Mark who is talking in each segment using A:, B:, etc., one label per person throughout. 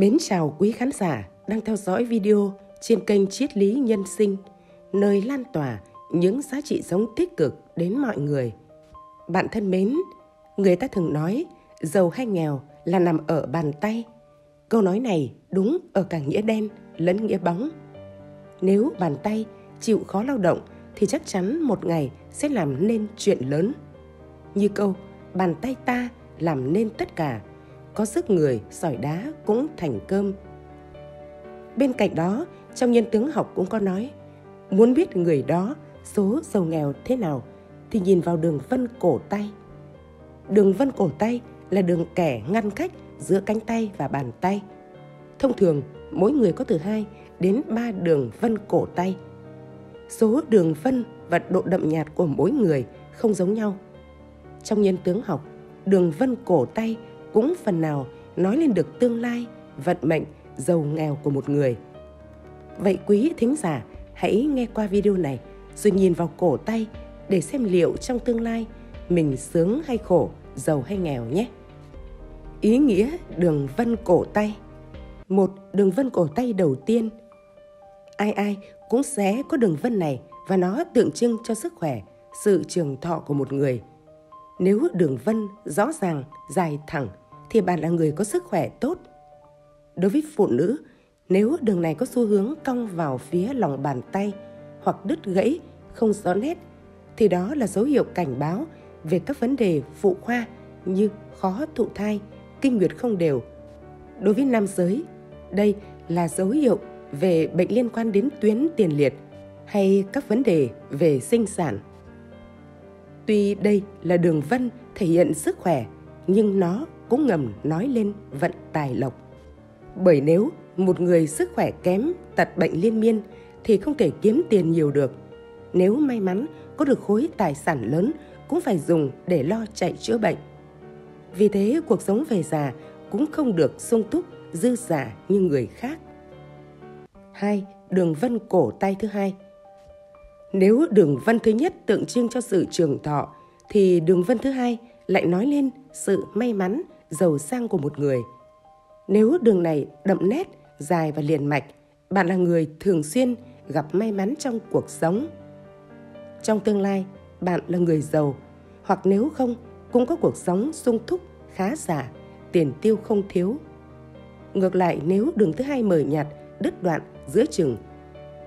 A: Mến chào quý khán giả đang theo dõi video trên kênh Triết lý Nhân sinh, nơi lan tỏa những giá trị sống tích cực đến mọi người. Bạn thân mến, người ta thường nói giàu hay nghèo là nằm ở bàn tay. Câu nói này đúng ở cả nghĩa đen lẫn nghĩa bóng. Nếu bàn tay chịu khó lao động thì chắc chắn một ngày sẽ làm nên chuyện lớn. Như câu bàn tay ta làm nên tất cả có sức người, sỏi đá cũng thành cơm. Bên cạnh đó, trong nhân tướng học cũng có nói, muốn biết người đó số giàu nghèo thế nào thì nhìn vào đường vân cổ tay. Đường vân cổ tay là đường kẻ ngăn cách giữa cánh tay và bàn tay. Thông thường, mỗi người có từ 2 đến 3 đường vân cổ tay. Số đường vân và độ đậm nhạt của mỗi người không giống nhau. Trong nhân tướng học, đường vân cổ tay cũng phần nào nói lên được tương lai, vận mệnh, giàu nghèo của một người. Vậy quý thính giả, hãy nghe qua video này rồi nhìn vào cổ tay để xem liệu trong tương lai mình sướng hay khổ, giàu hay nghèo nhé. Ý nghĩa đường vân cổ tay Một đường vân cổ tay đầu tiên Ai ai cũng sẽ có đường vân này và nó tượng trưng cho sức khỏe, sự trường thọ của một người. Nếu đường vân rõ ràng, dài thẳng thì bạn là người có sức khỏe tốt. Đối với phụ nữ, nếu đường này có xu hướng cong vào phía lòng bàn tay hoặc đứt gãy, không rõ nét, thì đó là dấu hiệu cảnh báo về các vấn đề phụ khoa như khó thụ thai, kinh nguyệt không đều. Đối với nam giới, đây là dấu hiệu về bệnh liên quan đến tuyến tiền liệt hay các vấn đề về sinh sản. Tuy đây là đường vân thể hiện sức khỏe, nhưng nó cũng ngầm nói lên vận tài lộc. Bởi nếu một người sức khỏe kém, tật bệnh liên miên thì không thể kiếm tiền nhiều được. Nếu may mắn có được khối tài sản lớn cũng phải dùng để lo chạy chữa bệnh. Vì thế cuộc sống về già cũng không được sung túc, dư giả như người khác. 2. Đường vân cổ tay thứ hai Nếu đường vân thứ nhất tượng trưng cho sự trường thọ, thì đường vân thứ hai lại nói lên sự may mắn, giàu sang của một người. Nếu đường này đậm nét, dài và liền mạch, bạn là người thường xuyên gặp may mắn trong cuộc sống. Trong tương lai, bạn là người giàu, hoặc nếu không, cũng có cuộc sống sung túc, khá giả, tiền tiêu không thiếu. Ngược lại, nếu đường thứ hai mờ nhạt, đứt đoạn, giữa chừng,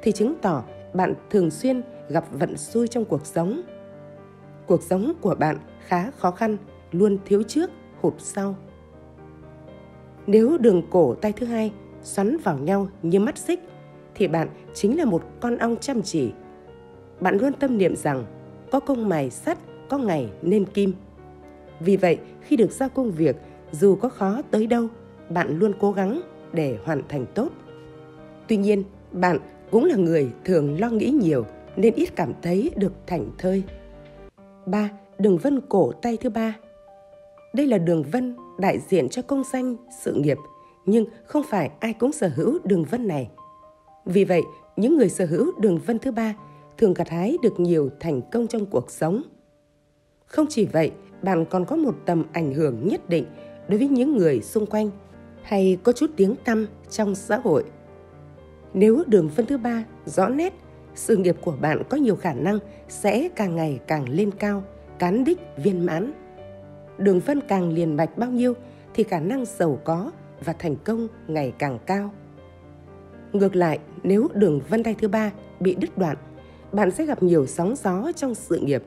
A: thì chứng tỏ bạn thường xuyên gặp vận xui trong cuộc sống. Cuộc sống của bạn khá khó khăn, luôn thiếu trước hụp sau. Nếu đường cổ tay thứ hai xoắn vào nhau như mắt xích, thì bạn chính là một con ong chăm chỉ. Bạn luôn tâm niệm rằng có công mài sắt, có ngày nên kim. Vì vậy, khi được giao công việc, dù có khó tới đâu, bạn luôn cố gắng để hoàn thành tốt. Tuy nhiên, bạn cũng là người thường lo nghĩ nhiều nên ít cảm thấy được thảnh thơi. 3. Đường vân cổ tay thứ ba đây là đường vân đại diện cho công danh, sự nghiệp, nhưng không phải ai cũng sở hữu đường vân này. Vì vậy, những người sở hữu đường vân thứ ba thường gặt hái được nhiều thành công trong cuộc sống. Không chỉ vậy, bạn còn có một tầm ảnh hưởng nhất định đối với những người xung quanh hay có chút tiếng tăm trong xã hội. Nếu đường vân thứ ba rõ nét, sự nghiệp của bạn có nhiều khả năng sẽ càng ngày càng lên cao, cán đích viên mãn đường vân càng liền mạch bao nhiêu thì khả năng giàu có và thành công ngày càng cao. Ngược lại, nếu đường vân tay thứ ba bị đứt đoạn, bạn sẽ gặp nhiều sóng gió trong sự nghiệp.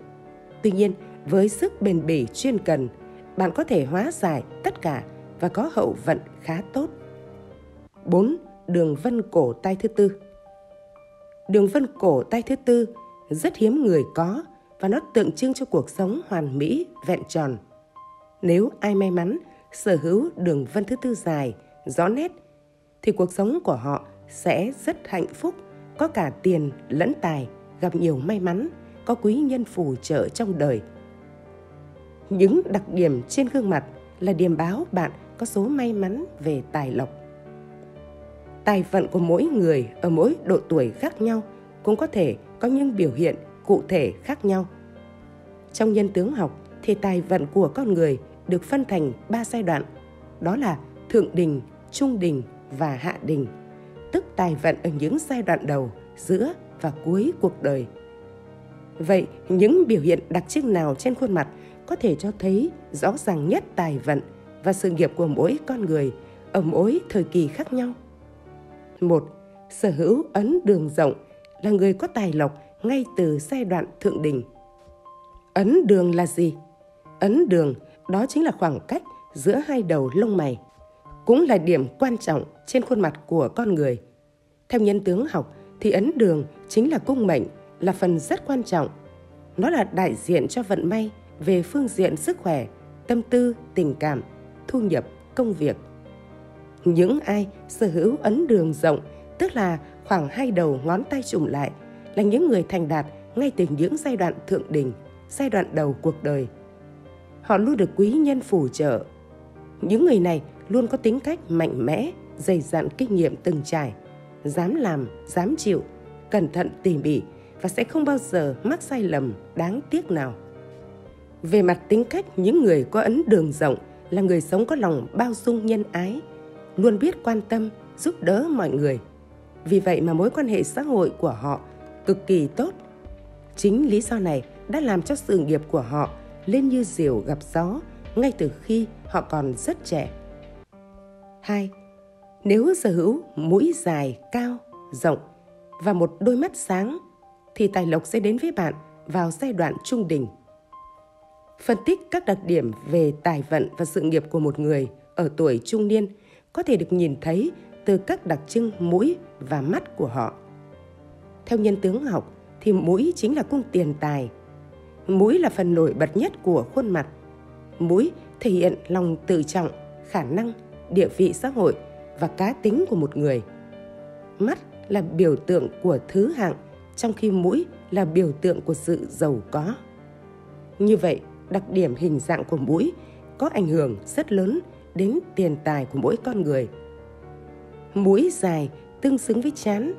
A: Tuy nhiên, với sức bền bỉ chuyên cần, bạn có thể hóa giải tất cả và có hậu vận khá tốt. 4. Đường vân cổ tay thứ tư Đường vân cổ tay thứ tư rất hiếm người có và nó tượng trưng cho cuộc sống hoàn mỹ, vẹn tròn. Nếu ai may mắn sở hữu đường vân thứ tư dài, rõ nét, thì cuộc sống của họ sẽ rất hạnh phúc, có cả tiền lẫn tài, gặp nhiều may mắn, có quý nhân phù trợ trong đời. Những đặc điểm trên gương mặt là điềm báo bạn có số may mắn về tài lộc. Tài vận của mỗi người ở mỗi độ tuổi khác nhau cũng có thể có những biểu hiện cụ thể khác nhau. Trong nhân tướng học thì tài vận của con người được phân thành ba giai đoạn, đó là thượng đình, trung đình và hạ đình, tức tài vận ở những giai đoạn đầu, giữa và cuối cuộc đời. Vậy, những biểu hiện đặc trưng nào trên khuôn mặt có thể cho thấy rõ ràng nhất tài vận và sự nghiệp của mỗi con người ở mỗi thời kỳ khác nhau? Một, sở hữu ấn đường rộng là người có tài lộc ngay từ giai đoạn thượng đỉnh. Ấn đường là gì? Ấn đường đó chính là khoảng cách giữa hai đầu lông mày, cũng là điểm quan trọng trên khuôn mặt của con người. Theo nhân tướng học thì ấn đường chính là cung mệnh, là phần rất quan trọng. Nó là đại diện cho vận may về phương diện sức khỏe, tâm tư, tình cảm, thu nhập, công việc. Những ai sở hữu ấn đường rộng, tức là khoảng hai đầu ngón tay trùng lại, là những người thành đạt ngay từ những giai đoạn thượng đỉnh, giai đoạn đầu cuộc đời. Họ luôn được quý nhân phù trợ. Những người này luôn có tính cách mạnh mẽ, dày dặn kinh nghiệm từng trải, dám làm, dám chịu, cẩn thận tỉ mỉ và sẽ không bao giờ mắc sai lầm đáng tiếc nào. Về mặt tính cách, những người có ấn đường rộng là người sống có lòng bao dung nhân ái, luôn biết quan tâm, giúp đỡ mọi người. Vì vậy mà mối quan hệ xã hội của họ cực kỳ tốt. Chính lý do này đã làm cho sự nghiệp của họ lên như diều gặp gió ngay từ khi họ còn rất trẻ. 2. Nếu sở hữu mũi dài, cao, rộng và một đôi mắt sáng thì tài lộc sẽ đến với bạn vào giai đoạn trung đỉnh. Phân tích các đặc điểm về tài vận và sự nghiệp của một người ở tuổi trung niên có thể được nhìn thấy từ các đặc trưng mũi và mắt của họ. Theo nhân tướng học thì mũi chính là cung tiền tài. Mũi là phần nổi bật nhất của khuôn mặt. Mũi thể hiện lòng tự trọng, khả năng, địa vị xã hội và cá tính của một người. Mắt là biểu tượng của thứ hạng, trong khi mũi là biểu tượng của sự giàu có. Như vậy, đặc điểm hình dạng của mũi có ảnh hưởng rất lớn đến tiền tài của mỗi con người. Mũi dài tương xứng với chán,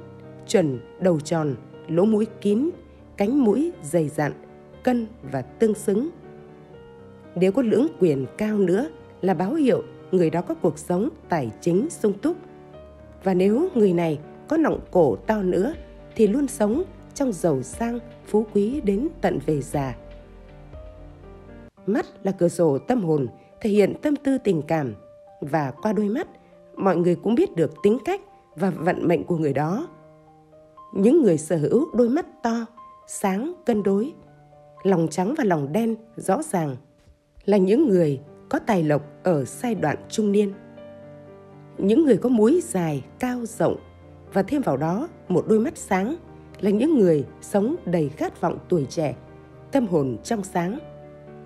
A: chuẩn, đầu tròn, lỗ mũi kín, cánh mũi dày dặn, cân và tương xứng. Nếu có lưỡng quyền cao nữa là báo hiệu người đó có cuộc sống tài chính sung túc. Và nếu người này có nọng cổ to nữa thì luôn sống trong giàu sang, phú quý đến tận về già. Mắt là cửa sổ tâm hồn, thể hiện tâm tư tình cảm và qua đôi mắt, mọi người cũng biết được tính cách và vận mệnh của người đó. Những người sở hữu đôi mắt to, sáng, cân đối, lòng trắng và lòng đen rõ ràng là những người có tài lộc ở giai đoạn trung niên. Những người có múi dài, cao, rộng và thêm vào đó một đôi mắt sáng là những người sống đầy khát vọng tuổi trẻ, tâm hồn trong sáng,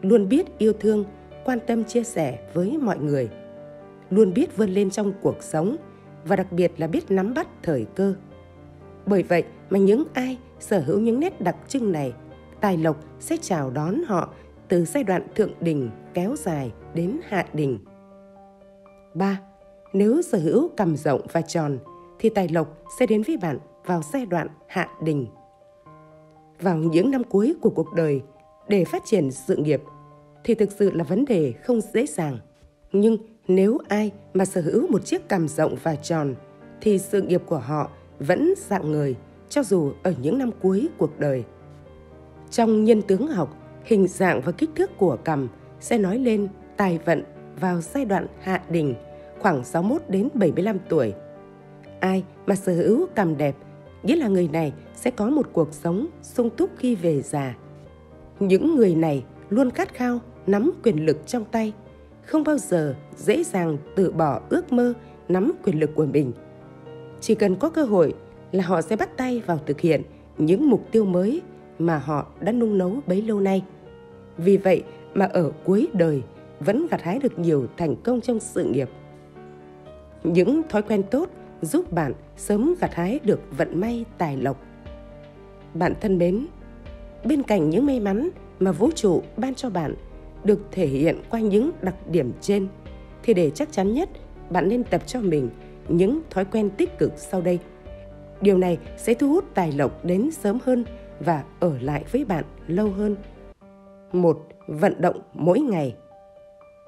A: luôn biết yêu thương, quan tâm chia sẻ với mọi người, luôn biết vươn lên trong cuộc sống và đặc biệt là biết nắm bắt thời cơ. Bởi vậy mà những ai sở hữu những nét đặc trưng này, tài lộc sẽ chào đón họ từ giai đoạn thượng đỉnh kéo dài đến hạ đỉnh. 3. Nếu sở hữu cằm rộng và tròn thì tài lộc sẽ đến với bạn vào giai đoạn hạ đỉnh. Vào những năm cuối của cuộc đời, để phát triển sự nghiệp thì thực sự là vấn đề không dễ dàng. Nhưng nếu ai mà sở hữu một chiếc cằm rộng và tròn thì sự nghiệp của họ vẫn dạng người cho dù ở những năm cuối cuộc đời. Trong nhân tướng học, hình dạng và kích thước của cằm sẽ nói lên tài vận vào giai đoạn hạ đỉnh khoảng 61 đến 75 tuổi. Ai mà sở hữu cằm đẹp, nghĩa là người này sẽ có một cuộc sống sung túc khi về già. Những người này luôn khát khao nắm quyền lực trong tay, không bao giờ dễ dàng từ bỏ ước mơ nắm quyền lực của mình. Chỉ cần có cơ hội là họ sẽ bắt tay vào thực hiện những mục tiêu mới mà họ đã nung nấu bấy lâu nay. Vì vậy mà ở cuối đời vẫn gặt hái được nhiều thành công trong sự nghiệp. Những thói quen tốt giúp bạn sớm gặt hái được vận may tài lộc. Bạn thân mến, bên cạnh những may mắn mà vũ trụ ban cho bạn được thể hiện qua những đặc điểm trên thì để chắc chắn nhất bạn nên tập cho mình những thói quen tích cực sau đây. Điều này sẽ thu hút tài lộc đến sớm hơn và ở lại với bạn lâu hơn. Một, vận động mỗi ngày.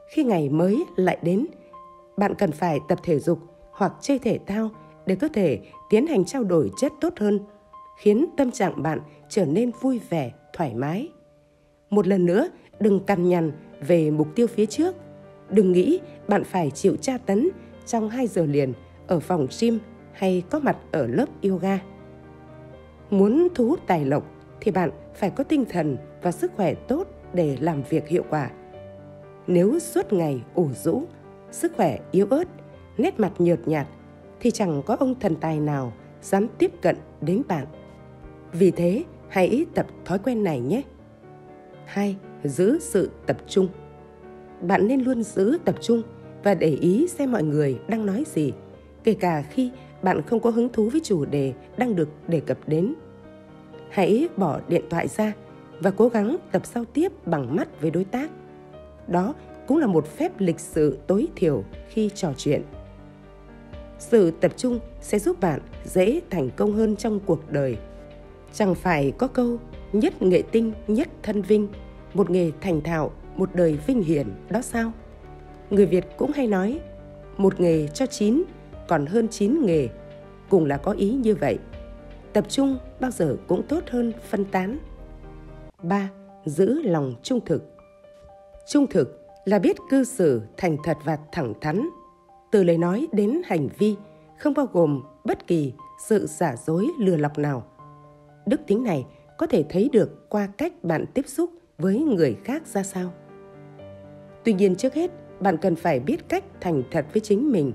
A: Khi ngày mới lại đến, bạn cần phải tập thể dục hoặc chơi thể thao để có thể tiến hành trao đổi chất tốt hơn, khiến tâm trạng bạn trở nên vui vẻ, thoải mái. Một lần nữa, đừng cằn nhằn về mục tiêu phía trước. Đừng nghĩ bạn phải chịu tra tấn trong 2 giờ liền ở phòng gym hay có mặt ở lớp yoga. Muốn thu hút tài lộc thì bạn phải có tinh thần và sức khỏe tốt để làm việc hiệu quả. Nếu suốt ngày ủ rũ, sức khỏe yếu ớt, nét mặt nhợt nhạt thì chẳng có ông thần tài nào dám tiếp cận đến bạn. Vì thế, hãy tập thói quen này nhé. 2. Giữ sự tập trung. Bạn nên luôn giữ tập trung và để ý xem mọi người đang nói gì, kể cả khi bạn không có hứng thú với chủ đề đang được đề cập đến. Hãy bỏ điện thoại ra và cố gắng tập giao tiếp bằng mắt với đối tác. Đó cũng là một phép lịch sự tối thiểu khi trò chuyện. Sự tập trung sẽ giúp bạn dễ thành công hơn trong cuộc đời. Chẳng phải có câu nhất nghệ tinh, nhất thân vinh, một nghề thành thạo, một đời vinh hiển đó sao? Người Việt cũng hay nói, một nghề cho chín còn hơn chín nghề, cùng là có ý như vậy. Tập trung bao giờ cũng tốt hơn phân tán. 3. Giữ lòng trung thực. Trung thực là biết cư xử thành thật và thẳng thắn. Từ lời nói đến hành vi không bao gồm bất kỳ sự giả dối lừa lọc nào. Đức tính này có thể thấy được qua cách bạn tiếp xúc với người khác ra sao. Tuy nhiên trước hết, bạn cần phải biết cách thành thật với chính mình.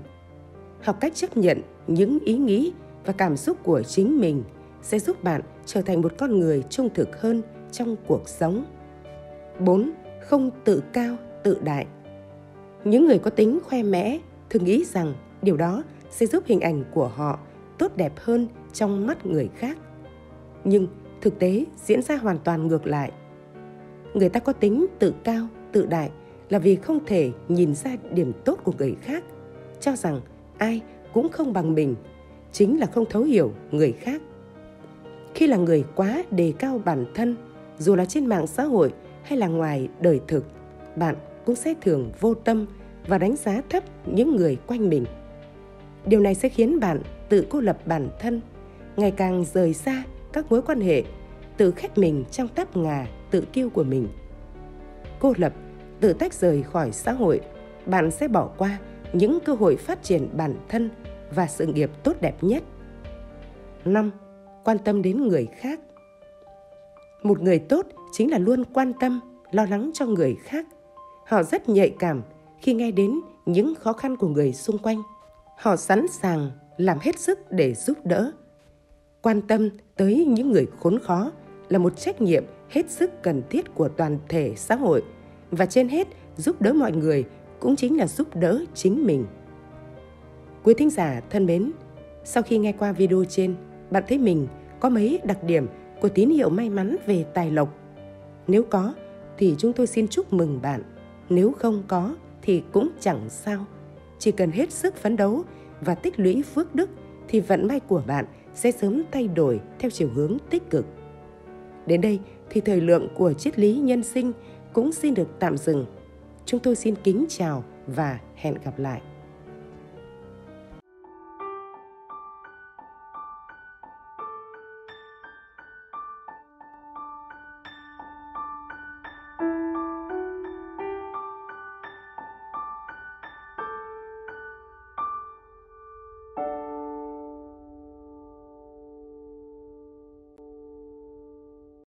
A: Học cách chấp nhận những ý nghĩ và cảm xúc của chính mình sẽ giúp bạn trở thành một con người trung thực hơn trong cuộc sống. 4. Không tự cao, tự đại. Những người có tính khoe mẽ thường nghĩ rằng điều đó sẽ giúp hình ảnh của họ tốt đẹp hơn trong mắt người khác. Nhưng thực tế diễn ra hoàn toàn ngược lại. Người ta có tính tự cao, tự đại là vì không thể nhìn ra điểm tốt của người khác, cho rằng ai cũng không bằng mình, chính là không thấu hiểu người khác. Khi là người quá đề cao bản thân, dù là trên mạng xã hội hay là ngoài đời thực, bạn cũng sẽ thường vô tâm và đánh giá thấp những người quanh mình. Điều này sẽ khiến bạn tự cô lập bản thân, ngày càng rời xa các mối quan hệ, tự khép mình trong táp ngà tự kiêu của mình. Cô lập, tự tách rời khỏi xã hội, bạn sẽ bỏ qua những cơ hội phát triển bản thân và sự nghiệp tốt đẹp nhất. 5. Quan tâm đến người khác. Một người tốt chính là luôn quan tâm, lo lắng cho người khác. Họ rất nhạy cảm khi nghe đến những khó khăn của người xung quanh. Họ sẵn sàng làm hết sức để giúp đỡ. Quan tâm tới những người khốn khó là một trách nhiệm hết sức cần thiết của toàn thể xã hội và trên hết giúp đỡ mọi người cũng chính là giúp đỡ chính mình. Quý thính giả thân mến, sau khi nghe qua video trên, bạn thấy mình có mấy đặc điểm của tín hiệu may mắn về tài lộc? Nếu có thì chúng tôi xin chúc mừng bạn, nếu không có thì cũng chẳng sao. Chỉ cần hết sức phấn đấu và tích lũy phước đức thì vận may của bạn sẽ sớm thay đổi theo chiều hướng tích cực. Đến đây thì thời lượng của triết lý nhân sinh cũng xin được tạm dừng. Chúng tôi xin kính chào và hẹn gặp lại.